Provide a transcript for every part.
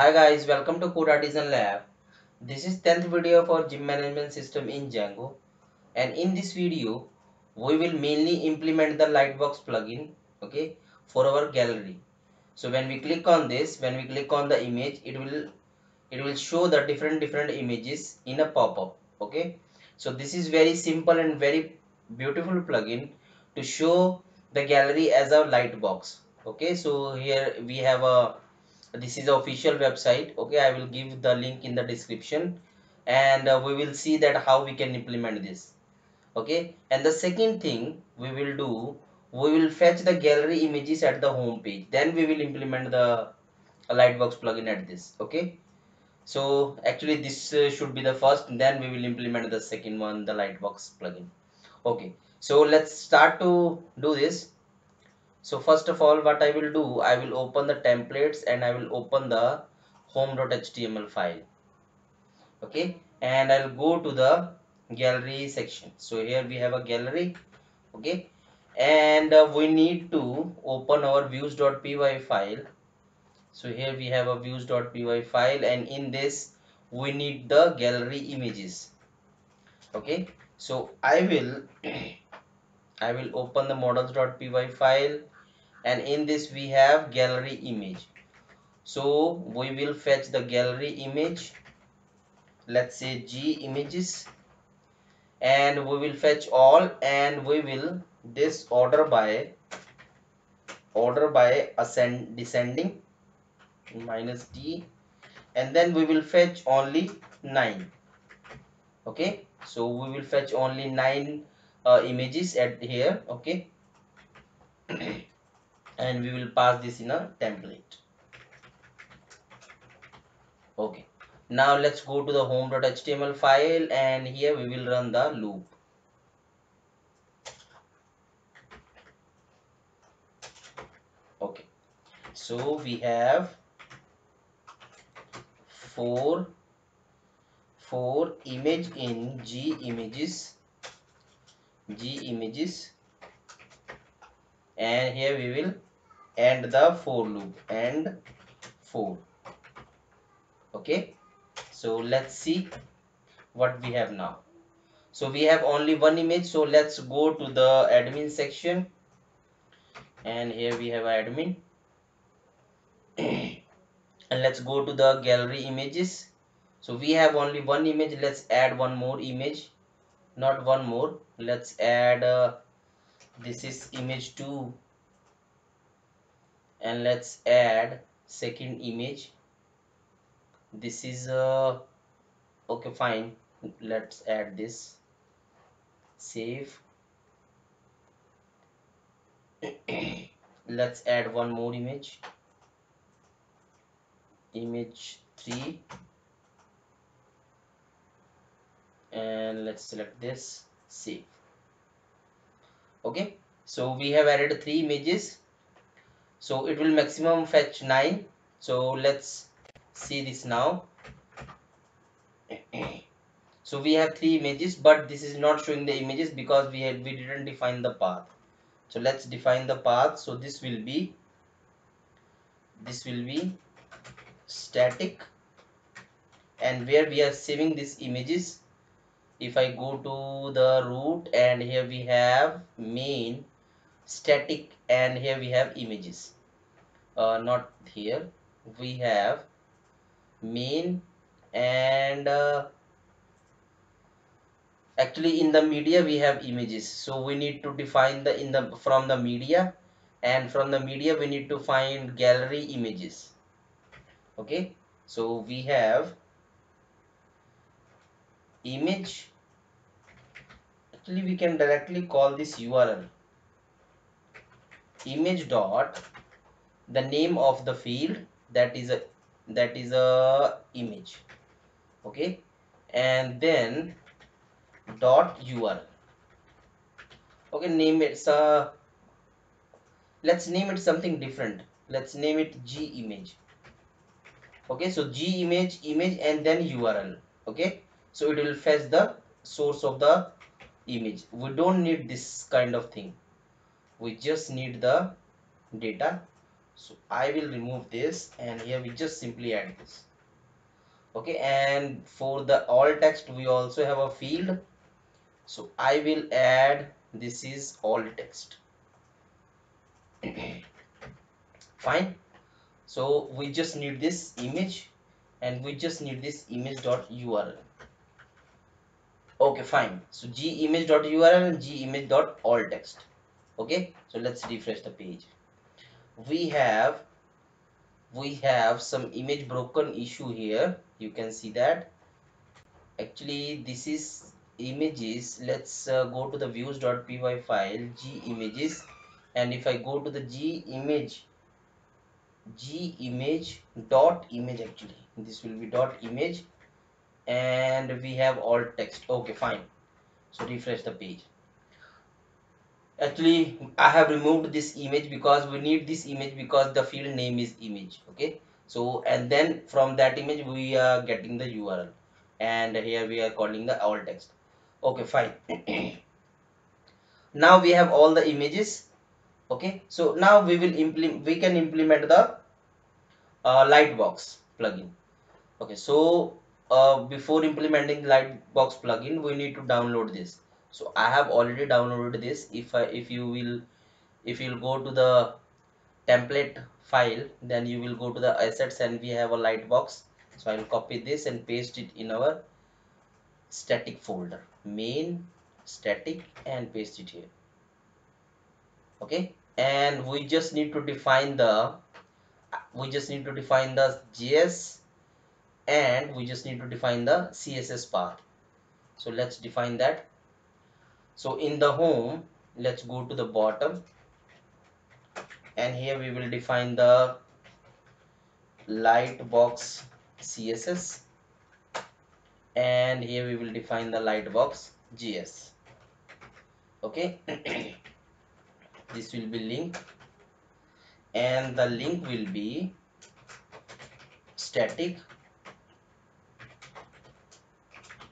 Hi guys, welcome to Code Artisan Lab. This is 10th video for gym management system in Django and in this video we will mainly implement the Lightbox plugin okay for our gallery. So when we click on this, when we click on the image, it will it will show the different different images in a pop-up okay. So this is very simple and very beautiful plugin to show the gallery as a lightbox okay. So here we have a this is the official website okay? I will give the link in the description. And uh, we will see that how we can implement this okay? And the second thing we will do we will fetch the gallery images at the home page. Then we will implement the lightbox plugin at this okay? So actually this uh, should be the first. Then we will implement the second one the lightbox plugin okay? So let's start to do this so first of all what I will do I will open the templates and I will open the home.html file. Okay? And I'll go to the gallery section. So here we have a gallery. Okay? And uh, we need to open our views.py file. So here we have a views.py file and in this we need the gallery images. Okay? So I will I will open the models.py file and in this we have gallery image. So we will fetch the gallery image. Let's say g images. And we will fetch all and we will this order by order by ascend descending minus d and then we will fetch only 9 okay? So we will fetch only 9 uh, images at here. Okay and we will pass this in a template. Okay. Now let's go to the home.html file and here we will run the loop. Okay. So we have for for image in g images g images. And here we will and the for loop and for. Okay? So let's see what we have now. So we have only one image. So let's go to the admin section. And here we have admin. And let's go to the gallery images. So we have only one image. Let's add one more image. Not one more. Let's add uh, this is image 2 and let's add second image. This is uh okay fine. Let's add this. Save. Let's add one more image. Image 3 and let's select this. Save. Okay. So we have added three images so it will maximum fetch 9 so let's see this now. So we have three images but this is not showing the images because we had we didn't define the path. So let's define the path. So this will be this will be static. And where we are saving these images if I go to the root and here we have main static and here we have images. Uh, not here. We have main and uh, actually in the media we have images. So we need to define the in the from the media and from the media we need to find gallery images. Okay? So we have image. Actually we can directly call this url image dot the name of the field that is a that is a image. Okay? And then dot url okay name it uh, let's name it something different. Let's name it g image. Okay so g image image and then url okay? So it will fetch the source of the image. We don't need this kind of thing we just need the data. So I will remove this and here we just simply add this. Okay and for the alt text we also have a field. So I will add this is alt text. Fine. So we just need this image and we just need this image dot url okay fine. So g image dot url and g image dot alt text okay? So let's refresh the page. We have we have some image broken issue here. You can see that. Actually this is images. Let's uh, go to the views.py file g images. And if I go to the g image g image dot image actually. This will be dot image. And we have alt text. Okay fine. So refresh the page actually I have removed this image because we need this image because the field name is image okay? So and then from that image we are getting the URL and here we are calling the alt text. Okay fine. Now we have all the images okay? So now we will implement we can implement the uh, lightbox plugin. Okay so uh, before implementing lightbox plugin we need to download this so i have already downloaded this. If I, if you will if you'll go to the template file then you will go to the assets and we have a lightbox. So i will copy this and paste it in our static folder. Main static and paste it here. Okay? And we just need to define the we just need to define the JS and we just need to define the CSS path so let's define that so in the home let's go to the bottom. And here we will define the lightbox css and here we will define the lightbox js okay? This will be link. And the link will be static.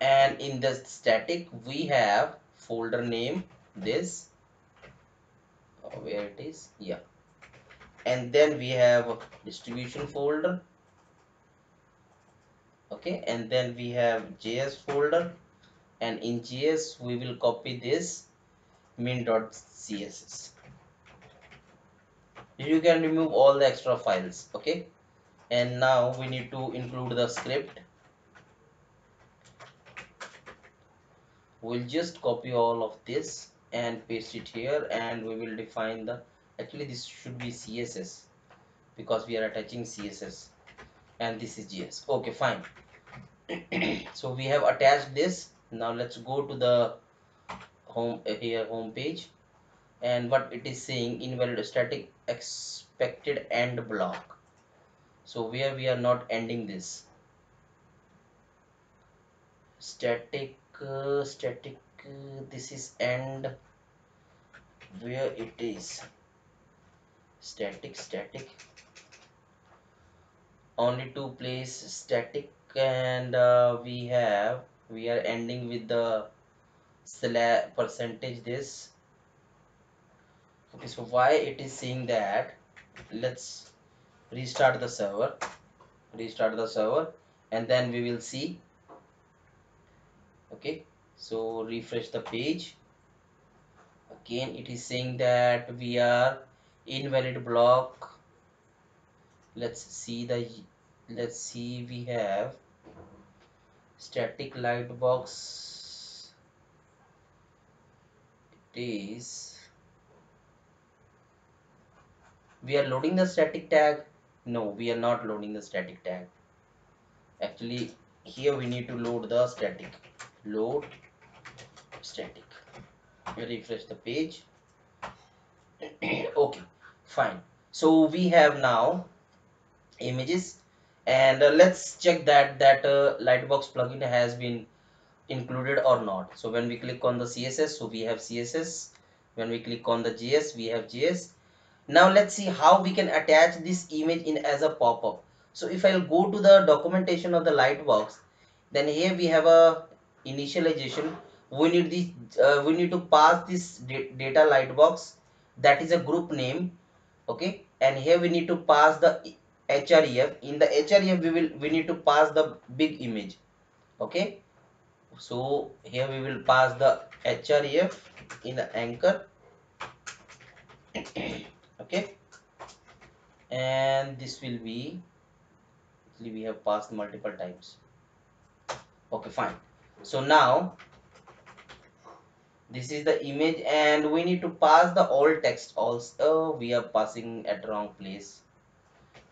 And in the static we have folder name this oh, where it is yeah. And then we have distribution folder okay? And then we have js folder and in js we will copy this min.css you can remove all the extra files okay? And now we need to include the script we'll just copy all of this and paste it here and we will define the actually this should be css because we are attaching css and this is js okay fine. So we have attached this. Now let's go to the home uh, here home page. And what it is saying invalid static expected end block. So where we are not ending this? Static static this is end where it is. Static static. Only two place static and uh, we have we are ending with the slash percentage this. Okay so why it is saying that? Let's restart the server. Restart the server and then we will see okay so refresh the page. Again it is saying that we are invalid block. Let's see the let's see we have static light box. It is we are loading the static tag? No we are not loading the static tag. Actually here we need to load the static load static. Refresh the page. Okay fine. So we have now images and uh, let's check that that uh, lightbox plugin has been included or not. So when we click on the css so we have css when we click on the js we have js now let's see how we can attach this image in as a pop-up. So if i'll go to the documentation of the lightbox then here we have a initialization we need this uh, we need to pass this data lightbox that is a group name okay? And here we need to pass the href in the href we will we need to pass the big image okay? So here we will pass the href in the anchor okay? And this will be we have passed multiple times okay fine so now this is the image and we need to pass the alt text also. We are passing at wrong place.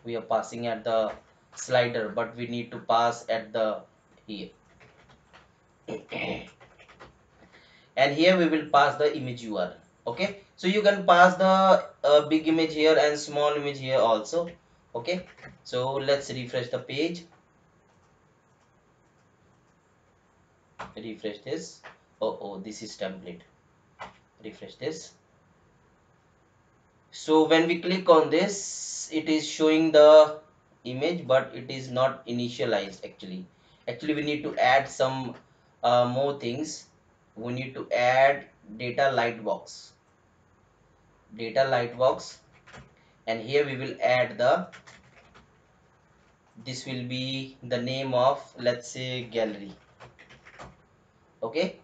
We are passing at the slider but we need to pass at the here. And here we will pass the image url okay? So you can pass the uh, big image here and small image here also okay? So let's refresh the page refresh this. Oh oh this is template. Refresh this. So when we click on this it is showing the image but it is not initialized actually. Actually we need to add some uh, more things. We need to add data lightbox. Data lightbox. And here we will add the this will be the name of let's say gallery okay?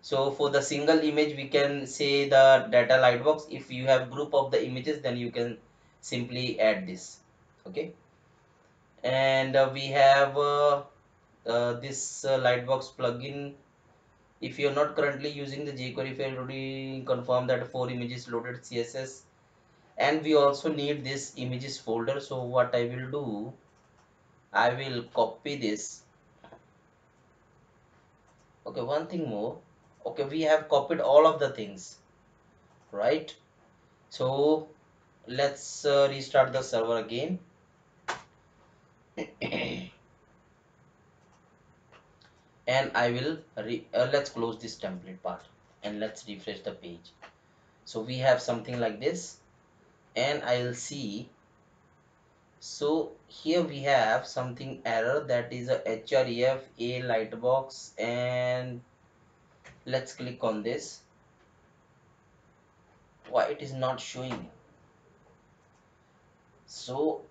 So for the single image we can say the data lightbox. If you have group of the images then you can simply add this. Okay? And uh, we have uh, uh, this uh, lightbox plugin. If you are not currently using the jQuery if you already confirm that four images loaded css and we also need this images folder. So what i will do i will copy this okay one thing more. Okay we have copied all of the things right? So let's uh, restart the server again. And I will uh, let's close this template part and let's refresh the page. So we have something like this. And I'll see so here we have something error that is a href a lightbox and let's click on this. Why it is not showing? So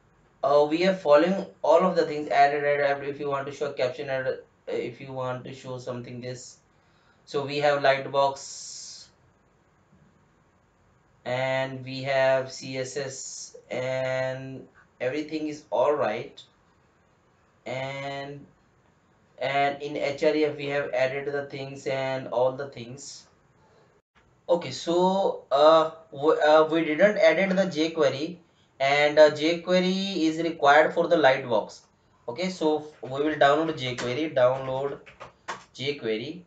uh, we are following all of the things added, added if you want to show caption added if you want to show something this. So we have lightbox and we have css and everything is all right. And and in href we have added the things and all the things. Okay so uh, uh we didn't added the jquery. And uh, jquery is required for the lightbox. Okay so we will download jquery download jquery.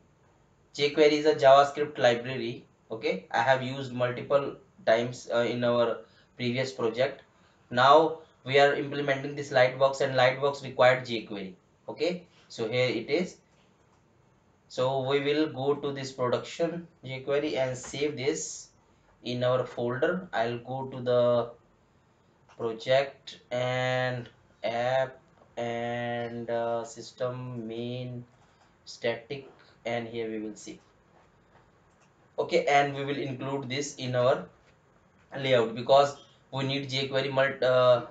jquery is a javascript library. Okay i have used multiple times uh, in our previous project. Now we are implementing this lightbox and lightbox required jQuery. Okay? So here it is. So we will go to this production jQuery and save this in our folder. I'll go to the project and app and uh, system main static and here we will see. Okay? And we will include this in our layout because we need jQuery uh,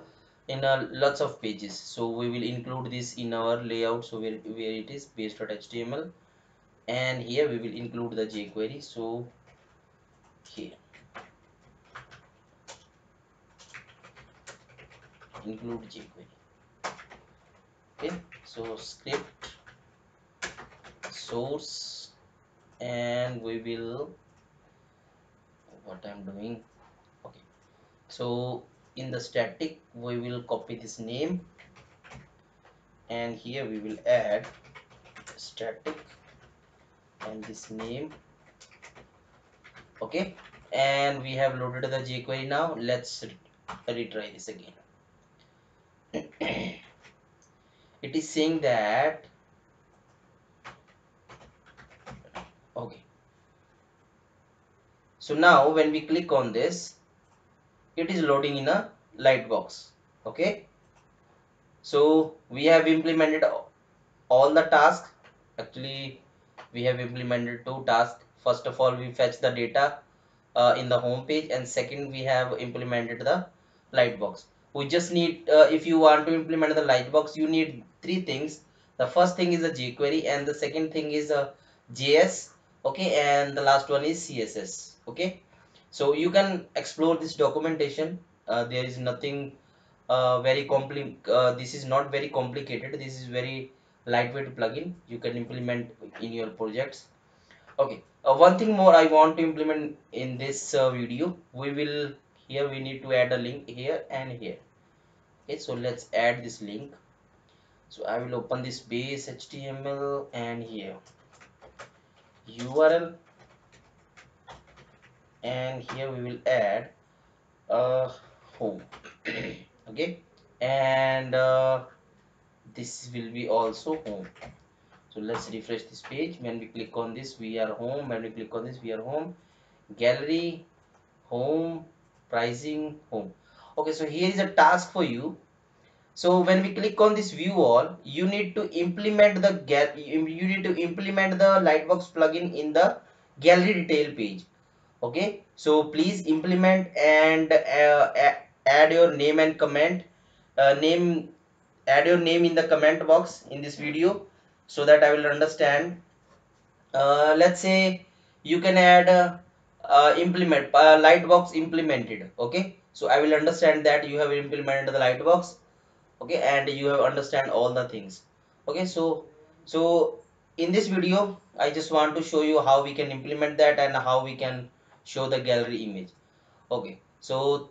in a lots of pages. So we will include this in our layout so where, where it is base.html and here we will include the jQuery. So here. Include jQuery. Okay so script source and we will what I'm doing. Okay so in the static we will copy this name. And here we will add static and this name. Okay? And we have loaded the jQuery now. Let's retry this again. It is saying that okay. So now when we click on this it is loading in a lightbox okay? So we have implemented all the tasks actually we have implemented two tasks. First of all we fetch the data uh, in the home page and second we have implemented the lightbox we just need uh, if you want to implement the lightbox you need three things. The first thing is a jquery and the second thing is a js okay? And the last one is css okay so you can explore this documentation. Uh, there is nothing uh, very compli uh, this is not very complicated. This is very lightweight plugin you can implement in your projects. Okay uh, one thing more i want to implement in this uh, video. We will here we need to add a link here and here. Okay so let's add this link. So i will open this base html and here. Url and here we will add a home. Okay? And uh, this will be also home. So let's refresh this page. When we click on this we are home. When we click on this we are home. Gallery home pricing home. Okay so here is a task for you. So when we click on this view all you need to implement the you need to implement the lightbox plugin in the gallery detail page okay so please implement and uh, add your name and comment. Uh, name add your name in the comment box in this video so that I will understand. Uh, let's say you can add uh, uh, implement uh, lightbox implemented. Okay so I will understand that you have implemented the lightbox. Okay and you have understand all the things. Okay so so in this video I just want to show you how we can implement that and how we can show the gallery image. Okay so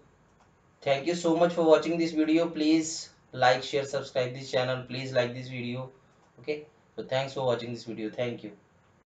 thank you so much for watching this video. Please like share subscribe this channel. Please like this video. Okay so thanks for watching this video. Thank you